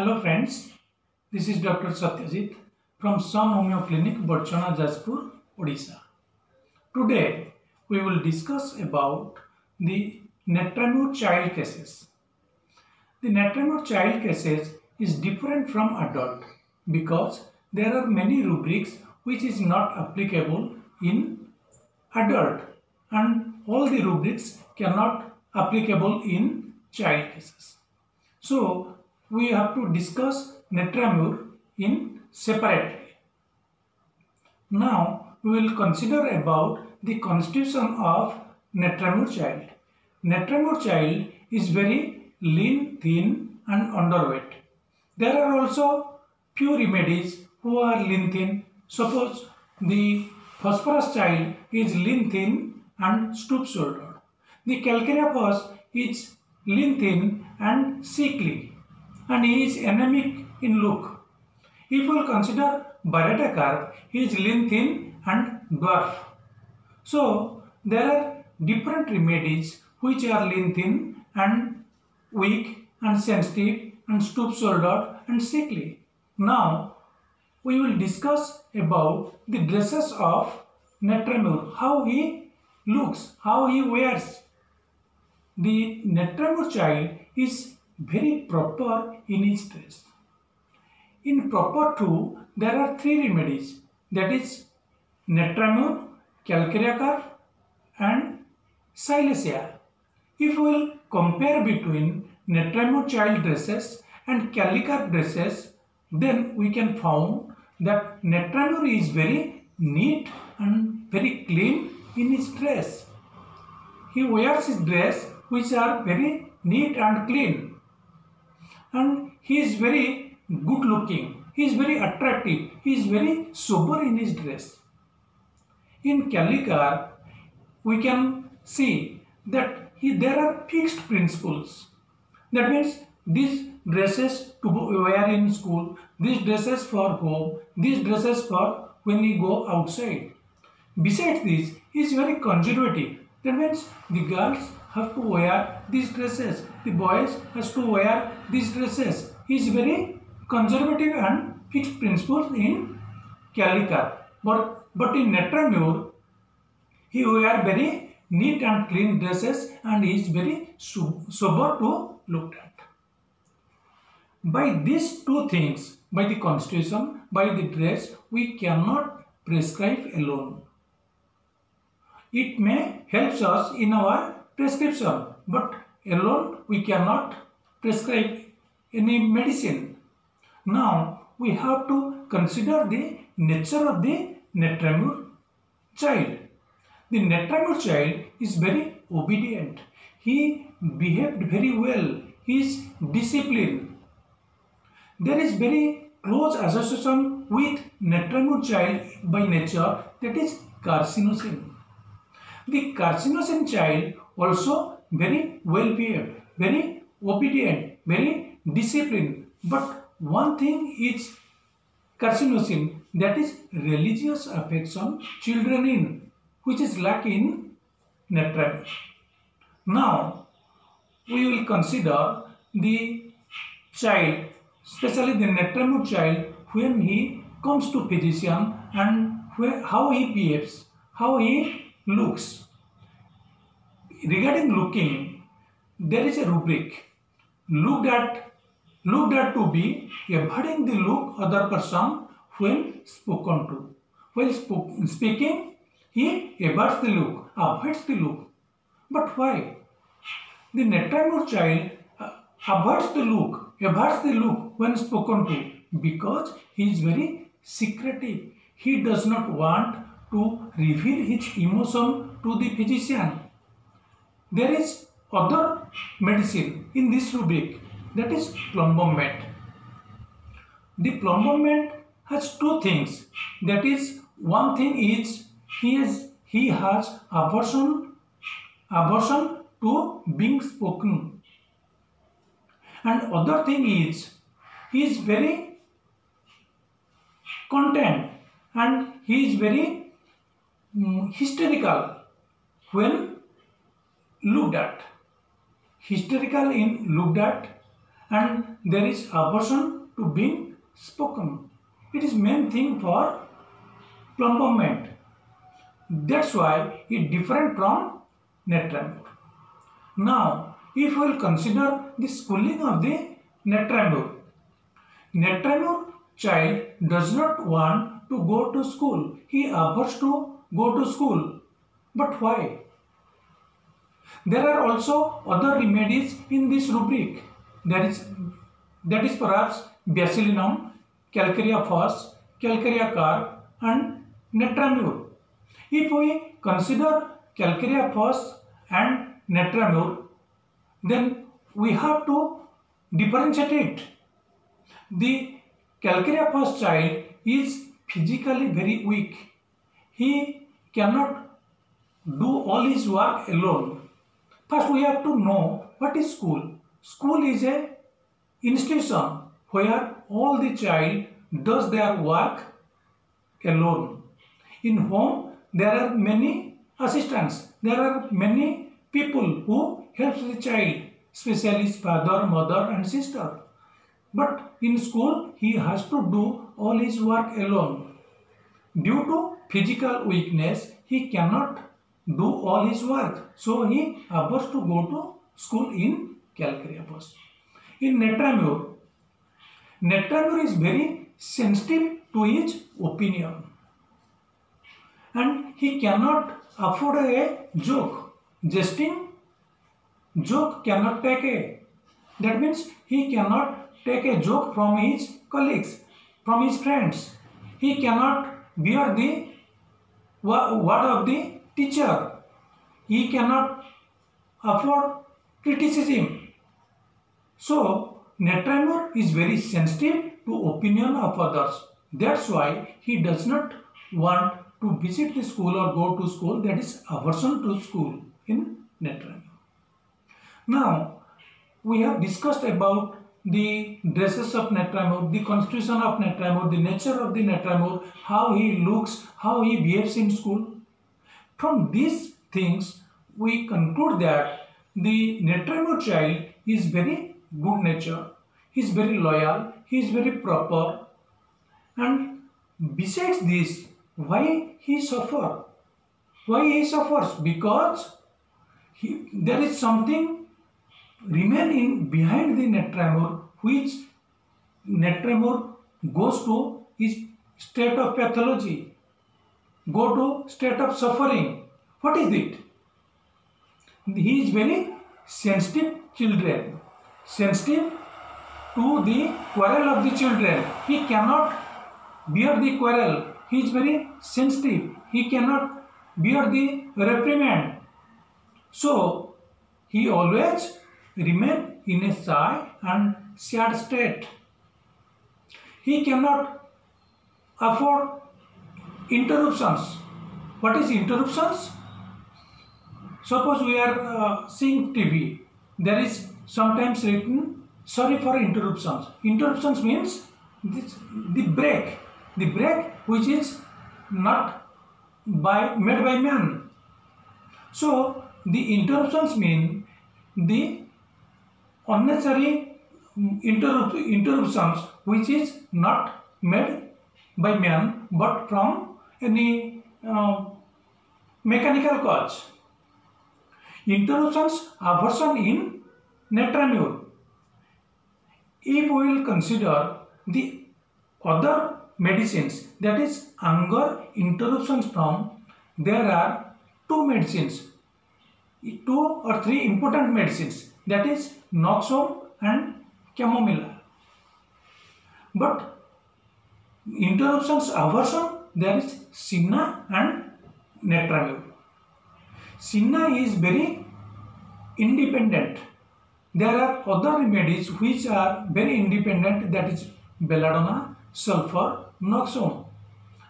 Hello friends, this is Dr. Satyajit from Sun Homeo Clinic, Barchana, Jajpur, Odisha. Today we will discuss about the Natrum mur child cases. The Natrum mur child cases is different from adult because there are many rubrics which is not applicable in adult and all the rubrics cannot applicable in child cases. So we have to discuss Natrum mur in separately. Now we will consider about the constitution of Natrum mur child. Natrum mur child is very lean, thin and underweight. There are also few remedies who are lean thin. Suppose the phosphorus child is lean thin and stoop shouldered. The calcareous is lean thin and sickly and he is anemic in look. If we consider Baryta carb, he is lean thin and dwarf. So there are different remedies which are lean thin and weak and sensitive and stoop shouldered and sickly. Now we will discuss about the dresses of Natrum mur, how he looks, how he wears. The Natrum mur child is very proper in his dress. In proper two, there are three remedies that is Natrum mur, Calcarea and Silicea. If we will compare between Natrum mur child dresses and Kali carb dresses, then we can found that Natrum mur is very neat and very clean in his dress. He wears his dress which are very neat and clean. And he is very good looking. He is very attractive. He is very sober in his dress. In Kali carb, we can see that he, there are fixed principles. That means these dresses to wear in school, these dresses for home, these dresses for when we go outside. Besides this, he is very conservative. That means the girls have to wear these dresses, the boys has to wear these dresses. He is very conservative and fixed principles in Kali carb. But, but in Natrum mur, he wear very neat and clean dresses and he is very sober to look at. By these two things, by the constitution, by the dress, we cannot prescribe alone. It may help us in our prescription, but alone we cannot prescribe any medicine. Now we have to consider the nature of the Natrum mur child. The Natrum mur child is very obedient. He behaved very well. He is disciplined. There is very close association with Natrum mur child by nature that is carcinosin. The carcinosin child also very well behaved, very obedient, very disciplined. But one thing is carcinosin that is religious affection children in which is lacking in. Now we will consider the child, especially the Natrum mur child when he comes to physician and where, how he behaves, how he looks. Regarding looking, there is a rubric. Looked at, looked at to be avoiding the look other person when spoken to. While speaking, he avoids the look, avoids the look. But why? The Natrum mur child uh, avoids the look, avoids the look when spoken to because he is very secretive. He does not want to reveal his emotion to the physician. There is other medicine in this rubric that is Plumbum met. The Plumbum met has two things. That is one thing is he has he has aversion aversion to being spoken. And other thing is he is very content and he is very um, hysterical when looked at. Hysterical in looked at and there is aversion to being spoken. It is main thing for Plumbum met. That's why it different from Natrum mur. Now, if we will consider the schooling of the Natrum mur. Netremur child does not want to go to school. He averts to go to school. But why? There are also other remedies in this rubric. That is, that is perhaps Bacillinum, Calcarea phos, Calcarea carb and Natrum mur. If we consider Calcarea phos and Natrum mur, then we have to differentiate it. The Calcarea phos child is physically very weak. He cannot do all his work alone. First we have to know what is school. School is a institution where all the child does their work alone. In home there are many assistants. There are many people who helps the child, especially his father, mother and sister. But in school he has to do all his work alone. Due to physical weakness, he cannot do all his work. So he averts to go to school in first. In Natrum mur, Netramur is very sensitive to his opinion. And he cannot afford a joke. Jesting joke cannot take a. That means he cannot take a joke from his colleagues, from his friends. He cannot bear the word of the teacher. He cannot afford criticism. So, Natrum mur is very sensitive to opinion of others. That's why he does not want to visit the school or go to school. That is aversion to school in Natrum mur. Now, we have discussed about the dresses of Natrum mur, the constitution of Natrum mur, the nature of the Natrum mur, how he looks, how he behaves in school. From these things, we conclude that the Natrum mur child is very good nature, he is very loyal, he is very proper and besides this, why he suffer? Why he suffers? Because he, there is something remaining behind the Natrum mur which Natrum mur goes to is state of pathology, go to state of suffering. What is it? He is very sensitive children, sensitive to the quarrel of the children. He cannot bear the quarrel. He is very sensitive. He cannot bear the reprimand. So, he always remain in a shy and sad state. He cannot afford interruptions. What is interruptions? Suppose we are uh, seeing TV. There is sometimes written sorry for interruptions. Interruptions means this, the break. The break which is not by made by man. So the interruptions mean the unnecessary interrupt, interruptions which is not made by man but from any uh, mechanical cause. Interruptions aversion in Natrum mur. If we will consider the other medicines that is anger interruptions from there are two medicines two or three important medicines that is Nux vom and Chamomilla. But interruptions aversion there is Cinna and Natrum mur. Cinna is very independent. There are other remedies which are very independent that is belladonna, sulfur, nux vom.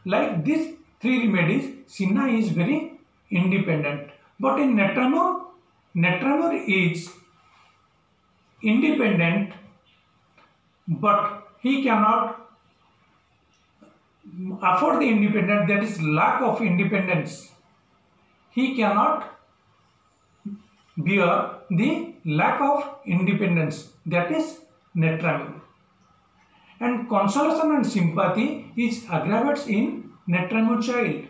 Like these three remedies, Cinna is very independent. But in Natrum mur, Netramur is independent but he cannot afford the independence that is lack of independence he cannot bear the lack of independence that is Natrum mur. And consolation and sympathy is aggravates in Natrum mur child.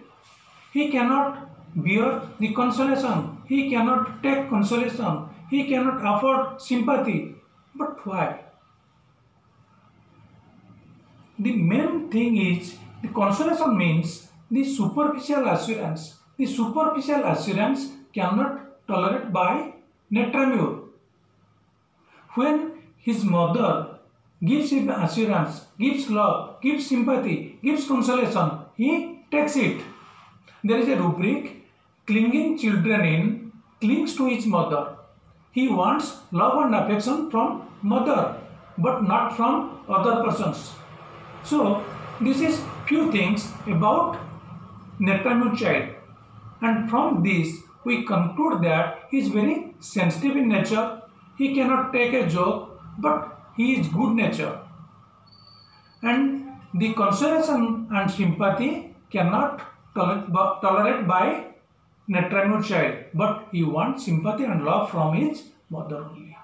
He cannot bear the consolation. He cannot take consolation. He cannot afford sympathy. But why? The main thing is the consolation means the superficial assurance. The superficial assurance cannot tolerate by Natrum mur. When his mother gives him assurance, gives love, gives sympathy, gives consolation, he takes it. There is a rubric, clinging children in clings to his mother. He wants love and affection from mother, but not from other persons. So, this is few things about Natrum mur child. And from this, we conclude that he is very sensitive in nature. He cannot take a joke, but he is good nature. And the consideration and sympathy cannot tolerate by Natrum mur child, but he wants sympathy and love from his mother only.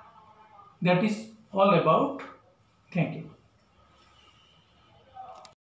That is all about. Thank you.